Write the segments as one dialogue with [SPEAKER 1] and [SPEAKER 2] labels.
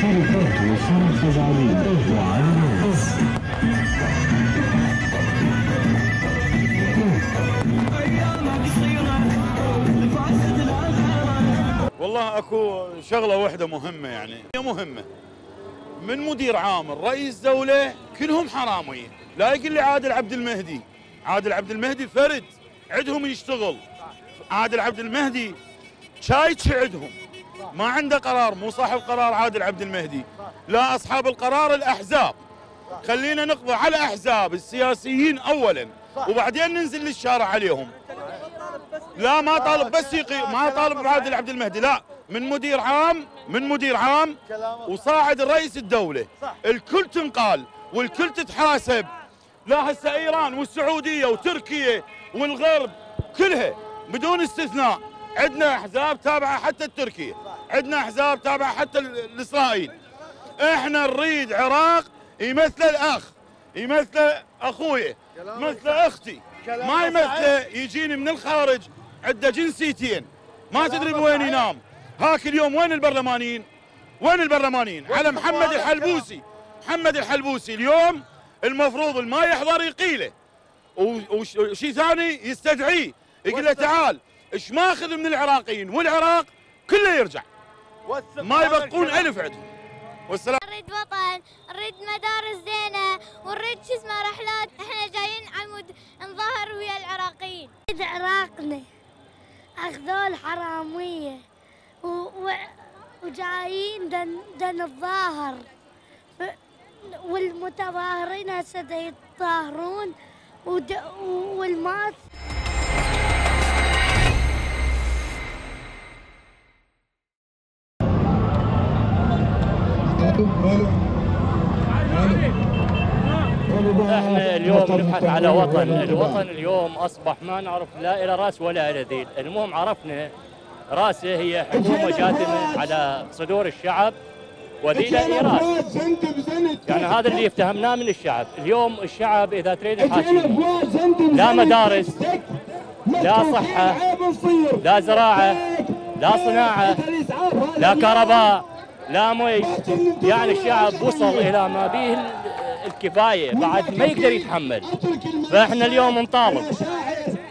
[SPEAKER 1] شركات
[SPEAKER 2] والله اكو شغلة واحدة مهمة يعني هي مهمة. من مدير عام رئيس دولة كلهم حراميه لا يقول لي عادل عبد المهدي. عادل عبد المهدي فرد عندهم يشتغل. عادل عبد المهدي شايتش عندهم. ما عنده قرار مو صاحب قرار عادل عبد المهدي. لا أصحاب القرار الأحزاب. خلينا نقضي على احزاب السياسيين اولا وبعدين ننزل للشارع عليهم. لا ما طالب بس يقي ما طالب بعادل عبد المهدي لا. من مدير عام من مدير عام وصاعد رئيس الدولة. الكل تنقال والكل تتحاسب. لا هسه إيران والسعودية وتركيا والغرب كلها بدون استثناء. عندنا أحزاب تابعة حتى التركية عندنا أحزاب تابعة حتى ال- الإسرائيل. إحنا نريد عراق يمثل الأخ يمثل اخويا مثل أختي. ما يمثله يجيني من الخارج عنده جنسيتين. ما تدري بوين ينام. هاك اليوم وين البرلمانيين؟ وين البرلمانيين؟ على محمد الحلبوسي. محمد الحلبوسي اليوم المفروض ما يحضر يقيله. وشيء ثاني يستدعيه. يقول له تعال إيش ماخذ من العراقيين؟ والعراق كله يرجع. ما يبقون ألف عندهم. والسلام
[SPEAKER 3] نريد وطن نريد مدارس زينة ونريد شو اسمه رحلات. إحنا جايين عمود نظاهر ويا العراقيين. نريد عراقنا. و... و... وجايين دن, دن نتظاهر ف- والمتظاهرين هسه يتظاهرون ود... والماس
[SPEAKER 4] إحنا اليوم نبحث على وطن، الوطن اليوم اصبح ما نعرف لا إلى رأس ولا إلى ذيل، المهم عرفنا رأسه هي حكومة جاثمة على صدور الشعب وذيله ايراد. يعني هذا اللي افتهمناه من الشعب، اليوم الشعب إذا تريد الحاكم لا مدارس لا صحة لا زراعة لا صناعة لا كهرباء لا مي. يعني الشعب وصل إلى ما به ال- الكفاية. بعد ما يقدر يتحمل. فإحنا اليوم نطالب.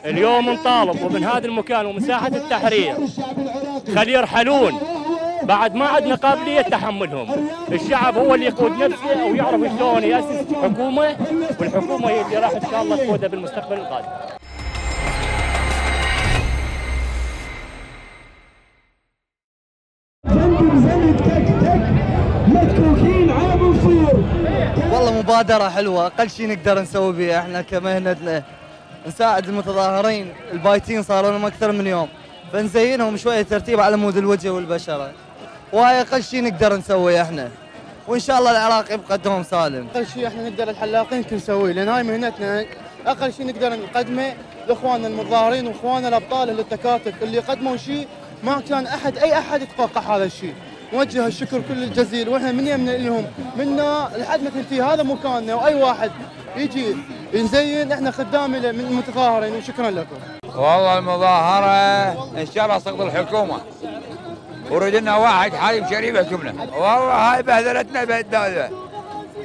[SPEAKER 4] اليوم نطالب ومن هذا المكان ومن ساحه التحرير. خل يرحلون بعد ما عندنا قابلية تحملهم. الشعب هو اللي يقود نفسه ويعرف شلون يأسس حكومة والحكومة هي اللي راح إن شاء الله تقودها بالمستقبل القادم.
[SPEAKER 5] والله مبادرة حلوة. أقل شيء نقدر نسوي بها إحنا كمهنتنا نساعد المتظاهرين. البايتين صاروا لهم أكثر من يوم. فنزينهم شوية ترتيب على مود الوجه والبشرة. وهاي أقل شيء نقدر نسويه إحنا. وإن شاء الله العراق يبقى دوم سالم.
[SPEAKER 6] أقل شيء إحنا نقدر الحلاقين نسويه لأن هاي مهنتنا أقل شيء نقدر نقدمه لإخواننا المتظاهرين وإخواننا الأبطال اللي اللي قدموا شيء ما كان أحد أي أحد يتوقع هذا الشيء نوجه الشكر كل الجزيل وإحنا من يمنا لهم منا لحد ما تنتهي هذا مكاننا وأي واحد يجي نزين إحنا خدام من المتظاهرين وشكرا لكم.
[SPEAKER 7] والله المظاهرة إن شاء الله سقط الحكومة. ورد لنا واحد حايم شريف يحكمنا والله هاي بهدلتنا بالدولة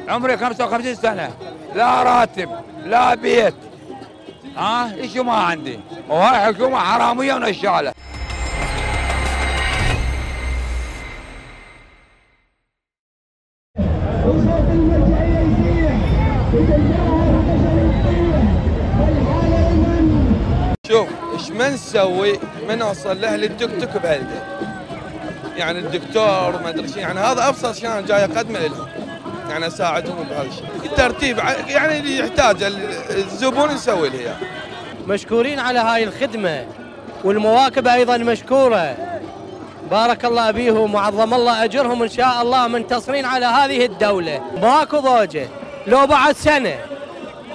[SPEAKER 7] عمري 55 سنة. لا راتب لا بيت. ها؟ إيش ما عندي؟ وهاي حكومة حرامية ونشالة.
[SPEAKER 8] شوف إيش ما نسوي ما نوصل لاهل التوك توك بهالده يعني الدكتور ما أدري شيء يعني هذا أبسط شيء أنا جاي أقدمه لهم يعني أساعدهم بهذا الشيء. الترتيب يعني اللي يحتاج ال- الزبون نسوي له إياه.
[SPEAKER 9] مشكورين على هاي الخدمة والمواكب أيضا مشكورة. بارك الله بيهم وعظم الله أجرهم إن شاء الله منتصرين على هذه الدولة. ماكو ضوجة. لو بعد سنة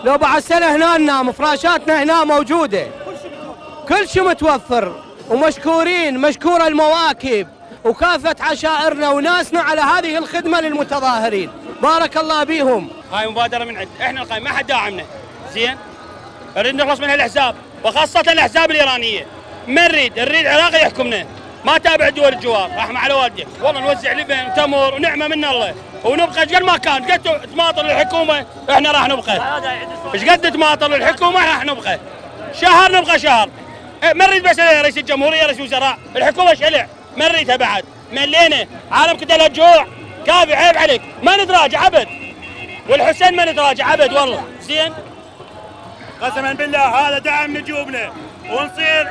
[SPEAKER 9] لو بعد سنة هنا ننام فراشاتنا هنا موجودة. كل شيء متوفر ومشكورين مشكورة المواكب وكافة عشائرنا وناسنا على هذه الخدمة للمتظاهرين.
[SPEAKER 10] بارك الله بيهم
[SPEAKER 11] هاي مبادرة من عند إحنا القائمه ما حد داعمنا. زين؟ نريد نخلص من هالاحزاب وخاصة الأحزاب الإيرانية. ما نريد نريد عراقي يحكمنا. ما تابع دول الجوار. رحمة على والديك. والله نوزع لبن وتمر ونعمة من الله. ونبقى إيش قد ما كان. قد تماطل الحكومة إحنا راح نبقى. إيش قد تماطل الحكومة راح نبقى. شهر نبقى شهر. ما نريد بس رئيس الجمهورية رئيس وزراء الحكومة شلع ما نريدها بعد؟ ملينا عالم كده الجوع كافي عيب عليك. ما نتراجع أبد. والحسين ما نتراجع أبد والله. زين؟ قسما بالله هذا دعم نجوبنا ونصير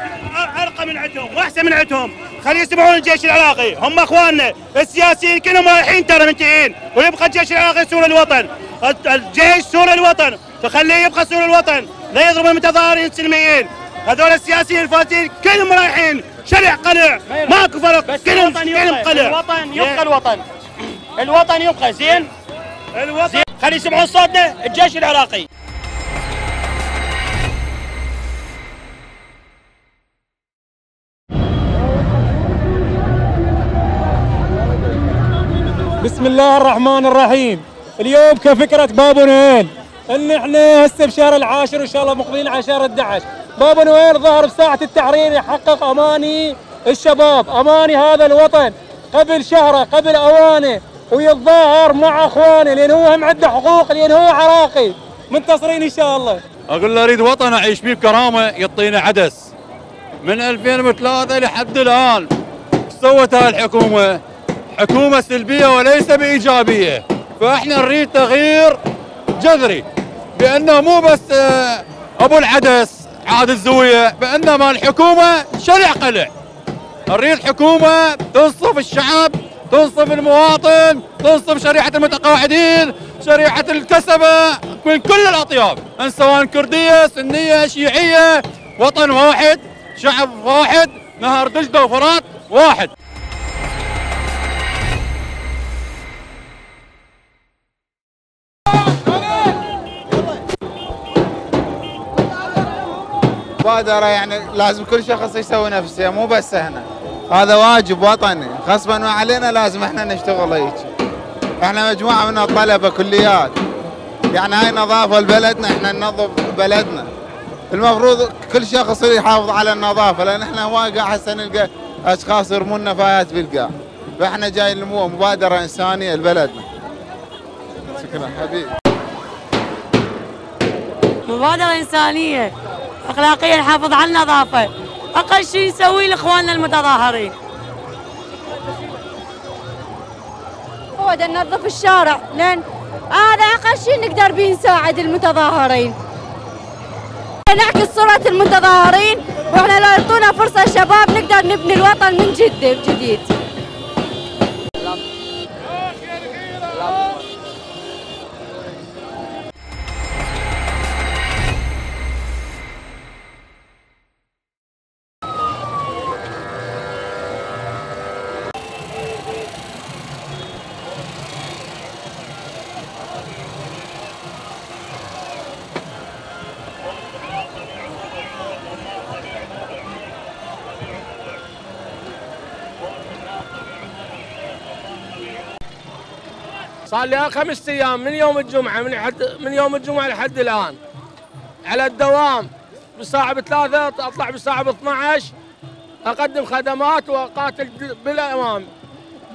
[SPEAKER 11] أرقى من عندهم وأحسن من عندهم. خلي يسمعون الجيش العراقي. هم أخواننا. السياسيين كلهم رايحين ترى منتهين. ويبقى الجيش العراقي سور الوطن. الجيش سور الوطن. تخليه يبقى سور الوطن. لا يضرب المتظاهرين السلميين هذول السياسيين الفاسدين كلهم رايحين. شرع قلع. ماكو فرق. كلهم كلهم قلع. الوطن يبقى الوطن. الوطن يبقى. زين؟ الوطن خلي يسمعون صوتنا. الجيش العراقي.
[SPEAKER 12] بسم الله الرحمن الرحيم. اليوم كفكرة بابو نويل ان إحنا هسه بشهر العاشر وان شاء الله مقبلين على شهر 11 بابو نويل ظهر بساعة التحرير يحقق أماني الشباب. أماني هذا الوطن. قبل شهرة قبل أوانه. ويتظاهر مع أخوانه لأن هو هم عنده حقوق لأن هو عراقي. منتصرين إن شاء الله.
[SPEAKER 13] أقول له أريد وطن أعيش فيه بكرامة يعطينا عدس. من 2003 لحد إيش سوت هاي الحكومة؟ حكومة سلبية وليس بإيجابية. فإحنا نريد تغيير جذري. بأنه مو بس آه، أبو العدس. عاد الزوية بإنما الحكومة شرع قلع. نريد حكومة تنصف الشعب تنصف المواطن تنصف شريحة المتقاعدين شريحة الكسبة من كل الأطياف ان سواء كردية سنية شيعية وطن واحد شعب واحد نهر دجله وفرات واحد.
[SPEAKER 14] مبادرة يعني لازم كل شخص يسوي نفسه مو بس إحنا. هذا واجب وطني. غصبا علينا لازم إحنا نشتغل هيك. إحنا مجموعة من الطلبة كليات. يعني هاي نظافة لبلدنا إحنا ننظف بلدنا. المفروض كل شخص يحافظ على النظافة لأن إحنا واقع هسه نلقى أشخاص يرمون نفايات بالقاع. فاحنا جاي نمو مبادرة إنسانية لبلدنا. شكرا. حبيبي.
[SPEAKER 15] مبادرة إنسانية. أخلاقية نحافظ على النظافة. أقل شيء نسويه لإخواننا المتظاهرين.
[SPEAKER 16] هو ده ننظف الشارع. لأن هذا أقل شيء نقدر به نساعد المتظاهرين. نعكس صورة المتظاهرين. وإحنا لو يعطونا فرصة شباب نقدر نبني الوطن من جد جديد
[SPEAKER 10] صار لي خمس أيام من يوم الجمعة من حد من يوم الجمعة لحد الآن. على الدوام بالساعة بثلاثة أطلع بالساعة ب 12 أقدم خدمات وأقاتل بالامام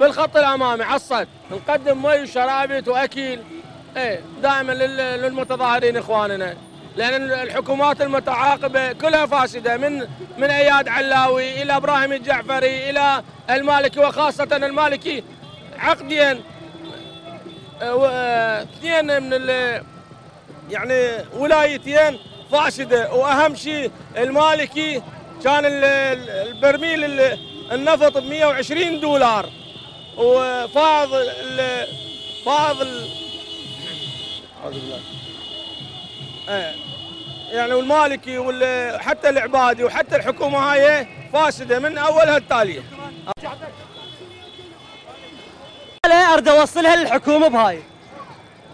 [SPEAKER 10] بالخط الأمامي على الصد. نقدم مي وشرابط واكل إيه دائما لل- للمتظاهرين إخواننا. لأن الحكومات المتعاقبة كلها فاسدة من من أياد علاوي إلى إبراهيم الجعفري إلى المالكي وخاصة المالكي عقديا. آه، و- آه، اثنين من ال- يعني ولايتين فاسده وأهم شيء المالكي كان ال- ال- البرميل ال- النفط ب 120 دولار. وفاض ال- فاض ال- إيه يعني والمالكي وحتى العبادي وحتى الحكومة هاي فاسدة من أولها التالية.
[SPEAKER 17] أنا اريد أوصلها للحكومة بهاي.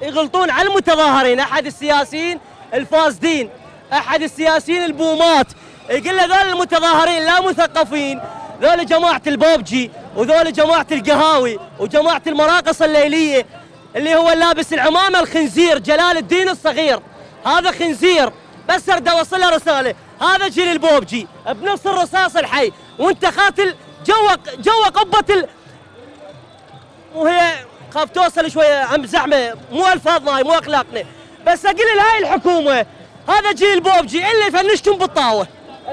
[SPEAKER 17] يغلطون على المتظاهرين أحد السياسيين الفاسدين أحد السياسيين البومات. يقول له ذول المتظاهرين لا مثقفين ذول جماعة البابجي وذول جماعة القهاوي وجماعة المراقص الليلية اللي هو لابس العمامة الخنزير جلال الدين الصغير. هذا خنزير بس أرد اوصل له رسالة. هذا جيل البوبجي بنفس الرصاص الحي وانت قاتل جوا جوا قبة. وهي خاف توصل شوية عم زحمه مو الفاظنا هاي مو أخلاقنا. بس أقول لهاي الحكومة هذا جيل بوبجي اللي فنشتم بالطاوة.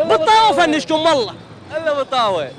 [SPEAKER 17] بالطاوة فنشتم والله.
[SPEAKER 18] الا بالطاوة.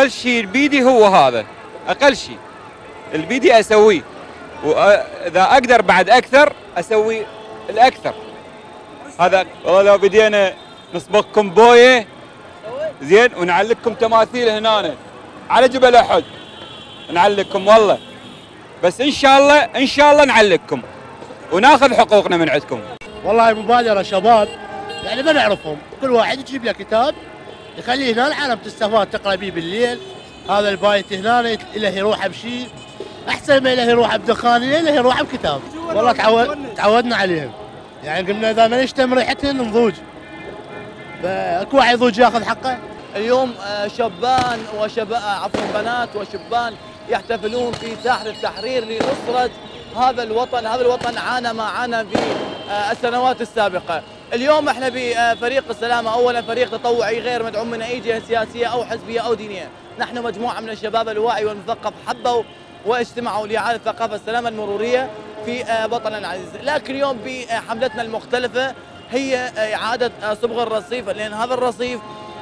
[SPEAKER 7] أقل شيء بيدي هو هذا أقل شيء اللي بيدي أسويه وإذا أقدر بعد أكثر أسوي الأكثر. هذا والله لو بدينا نسبقكم بويه زين ونعلقكم تماثيل هنا على جبل أحد. نعلقكم والله. بس إن شاء الله إن شاء الله نعلقكم وناخذ حقوقنا من عندكم.
[SPEAKER 19] والله مبادرة شباب يعني ما نعرفهم. كل واحد يجيب له كتاب يخليه هنا العالم تستفاد تقرا بيه بالليل. هذا البايت هنا له يروح بشيء أحسن ما له يروح بدخان له يروح بكتاب. والله تعود تعودنا عليهم يعني قلنا إذا ما نشتم ريحتهم نضوج. فأكو واحد يضوج ياخذ حقه؟
[SPEAKER 18] اليوم آه، شبان وشباب عفوا بنات وشبان يحتفلون في ساحة التحرير لنصرة هذا الوطن. هذا الوطن عانى ما عانى في آه، السنوات السابقة. اليوم إحنا بفريق السلامة اولا فريق تطوعي غير مدعوم من أي جهة سياسية أو حزبية أو دينية. نحن مجموعة من الشباب الواعي والمثقف حبوا واجتمعوا لإعادة ثقافة السلامة المرورية في آه، وطننا العزيز. لكن اليوم بحملتنا المختلفة هي إعادة آه، صبغ الرصيف لأن هذا الرصيف.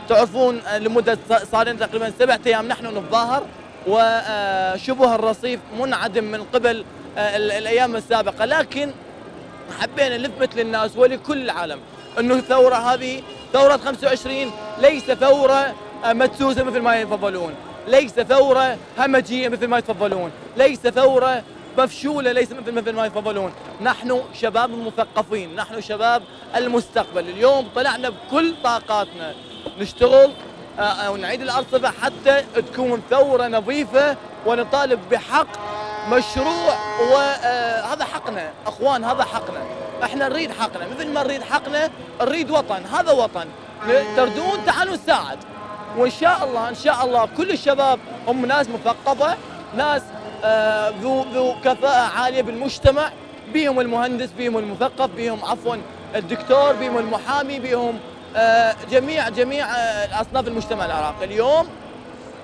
[SPEAKER 18] تعرفون آه، لمدة صار لنا تقريبا سبعة أيام نحن نتظاهر وشبه الرصيف منعدم من قبل آه، ال- الأيام السابقة. لكن حبينا نثبت للناس ولكل العالم إنه الثورة هذه ثورة 25 ليس ثورة آه، مدسوسة مثل ما يتفضلون. ليس ثورة همجية مثل ما يتفضلون. ليس ثورة مفشولة ليس مثل مثل ما يتفضلون. نحن شباب المثقفين نحن شباب المستقبل. اليوم طلعنا بكل طاقاتنا. نشتغل آه، آه، ونعيد الأرصفة حتى تكون ثورة نظيفة ونطالب بحق مشروع وهذا حقنا. أخوان هذا حقنا. إحنا نريد حقنا. مثل ما نريد حقنا نريد وطن. هذا وطن. تردون تعالوا نساعد. وإن شاء الله إن شاء الله كل الشباب هم ناس مثقفة ناس آه، ذو ذو كفاءة عالية بالمجتمع. بيهم المهندس بيهم المثقف بيهم عفوا الدكتور بيهم المحامي بيهم آه، جميع جميع آه، اصناف المجتمع العراقي. اليوم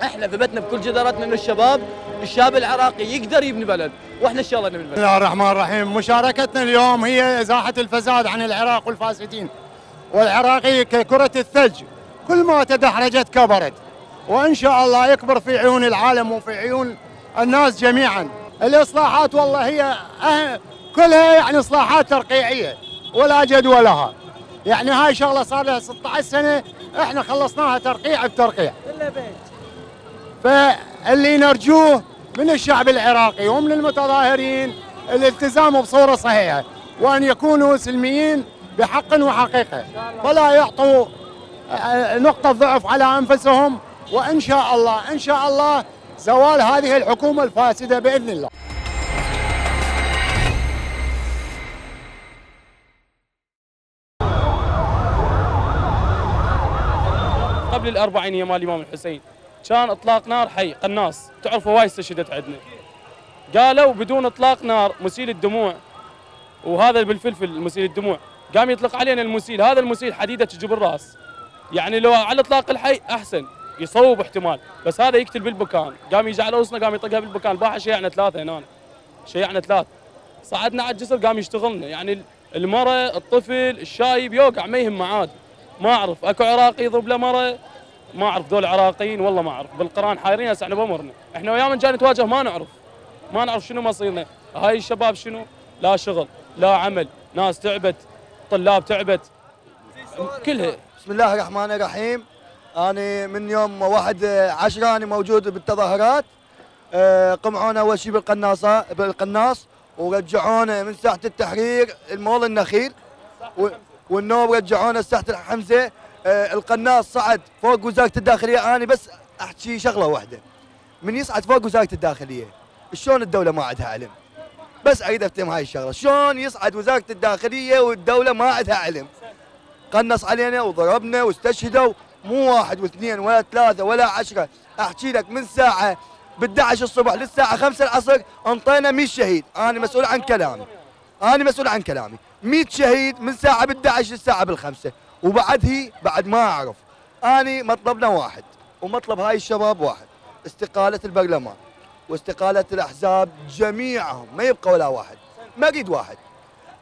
[SPEAKER 18] إحنا ثبتنا بكل جدارتنا انه الشباب الشاب العراقي يقدر يبني بلد وإحنا ان شاء الله نبني
[SPEAKER 19] بسم
[SPEAKER 18] بلد
[SPEAKER 19] الله الرحمن الرحيم. مشاركتنا اليوم هي إزاحة الفساد عن العراق والفاسدين. والعراقي ككرة الثلج كل ما تدحرجت كبرت. وإن شاء الله يكبر في عيون العالم وفي عيون الناس جميعا. الإصلاحات والله هي أه كلها يعني إصلاحات ترقيعية ولا جدوى لها. يعني هاي شغلة صار لها 16 سنة إحنا خلصناها ترقيع بترقيع. فاللي نرجوه من الشعب العراقي ومن المتظاهرين الالتزام بصورة صحيحة وأن يكونوا سلميين بحق وحقيقة. ولا يعطوا آه، نقطة ضعف على أنفسهم وإن شاء الله إن شاء الله زوال هذه الحكومة الفاسدة بإذن الله.
[SPEAKER 20] قبل الأربعينية مال الإمام الحسين. كان إطلاق نار حي قناص. تعرفوا وايد استشهدت عندنا. قالوا بدون إطلاق نار مسيل الدموع. وهذا بالفلفل مسيل الدموع. قام يطلق علينا المسيل. هذا المسيل حديدة تجيب الرأس. يعني لو على إطلاق الحي أحسن. يصوب احتمال. بس هذا يقتل بالبكان. قام يجي على وسطنا قام يطقها بالبكان. باحة شيعنا ثلاثة هنا. شيعنا ثلاث. صعدنا على الجسر قام يشتغلنا. يعني المرأة الطفل الشايب يوقع ما يهم عاد ما أعرف. أكو عراقي يضرب له مرة. ما أعرف ذول عراقيين والله ما أعرف. بالقرآن حايرين هسه إحنا بامرنا إحنا ويا من جاي نتواجه ما نعرف. ما نعرف شنو مصيرنا. هاي الشباب شنو؟ لا شغل لا عمل. ناس تعبت طلاب تعبت. كلها
[SPEAKER 21] بسم الله الرحمن الرحيم. أنا من يوم واحد عشرة أنا موجود بالتظاهرات. آه، قمعونا أول شيء بالقناصة بالقناص ورجعونا من ساحة التحرير المول النخيل. والنوب رجعونا ساحة الحمزة. القناص صعد فوق وزارة الداخلية. أنا بس أحكي شغلة واحدة. من يصعد فوق وزارة الداخلية شلون الدولة ما عندها علم؟ بس أريد أفتهم هاي الشغلة. شلون يصعد وزارة الداخلية والدولة ما عندها علم؟ قنص علينا وضربنا واستشهدوا. مو واحد واثنين ولا ثلاثة ولا عشرة. أحكي لك من ساعة بالدعش الصبح للساعة خمسة العصر أنطينا 100 شهيد. أنا مسؤول عن كلامي. أنا مسؤول عن كلامي. 100 شهيد من ساعة بالدعش للساعة بالخمسة. وبعد هي بعد ما أعرف. أنا مطلبنا واحد ومطلب هاي الشباب واحد استقالة البرلمان واستقالة الأحزاب جميعهم ما يبقى ولا واحد ما أريد واحد.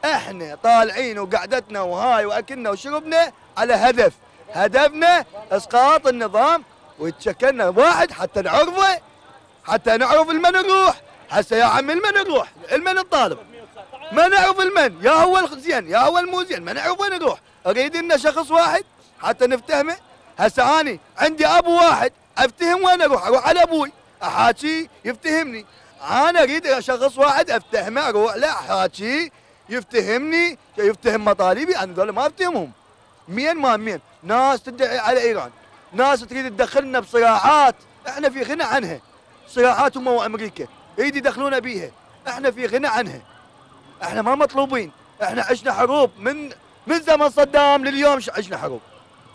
[SPEAKER 21] إحنا طالعين وقعدتنا وهاي وأكلنا وشربنا على هدف. هدفنا إسقاط النظام ويتشكلنا واحد حتى نعرفه حتى نعرف المن نروح هسه يا عمي المن نروح المن الطالب. ما نعرف المن يا هو الزين يا هو المو زين ما نعرف وين نروح أريد لنا شخص واحد حتى نفتهمه. هسه أني عندي أبو واحد أفتهم وين أروح؟ أروح على أبوي. احاكي يفتهمني. أنا أريد شخص واحد أفتهمه أروح له. احاكي يفتهمني يفتهم مطالبي. أنا دول ما أفتهمهم. مين ما مين. ناس تدعي على إيران. ناس تريد تدخلنا بصراعات. إحنا في غنى عنها. صراعات هم وأمريكا. يريد يدخلونا بيها. إحنا في غنى عنها. إحنا ما مطلوبين. إحنا عشنا حروب من من زمن صدام لليوم عشنا حروب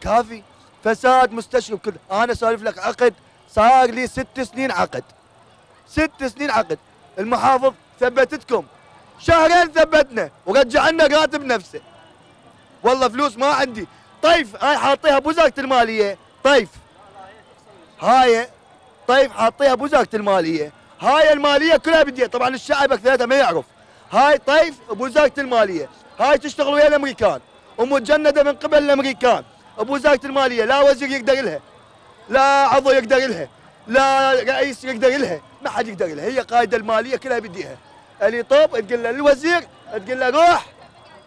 [SPEAKER 21] كافي فساد مستشرب كله أنا سالف لك عقد صار لي ست سنين عقد. ست سنين عقد. المحافظ ثبتتكم. شهرين ثبتنا ورجع لنا راتب نفسه. والله فلوس ما عندي. طيف أنا حاطيها بوزاره المالية. طيف. هاي طيف حاطيها بوزاره المالية. هاي المالية كلها بدي طبعا الشعب أكثريتها ما يعرف. هاي طيف بوزاره المالية. هاي تشتغل ويا الأمريكان. ومجنده من قبل الأمريكان. بوزاره المالية لا وزير يقدر لها لا عضو يقدر لها لا رئيس يقدر لها ما حد يقدر لها هي قائده المالية كلها بديها. اللي طوب تقول له الوزير تقول له روح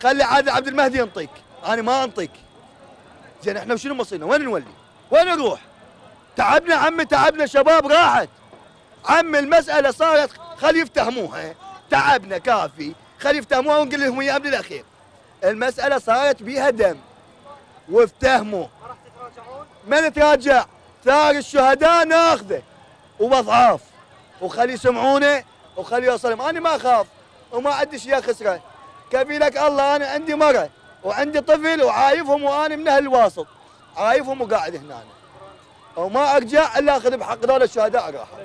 [SPEAKER 21] خلي عادل عبد المهدي ينطيك. أنا ما أنطيك. زين إحنا شنو مصيرنا؟ وين نولي؟ وين نروح؟ تعبنا عمي تعبنا شباب راحت. عمي المسألة صارت خلي يفتهموها تعبنا كافي. خلي يفتهموها ونقول لهم اياها من الأخير. المسألة صارت بيها دم. وافتهموا. ما نتراجع ثار الشهداء ناخذه. وبضعاف وخلي يسمعونه وخلي يوصلهم. أنا ما أخاف وما عندي شيء خسره كفيلك الله أنا عندي مرة وعندي طفل وعايفهم وأنا من أهل الواسط. عايفهم وقاعد هنا. وما أرجع إلا أخذ بحق ذول الشهداء
[SPEAKER 22] راحة.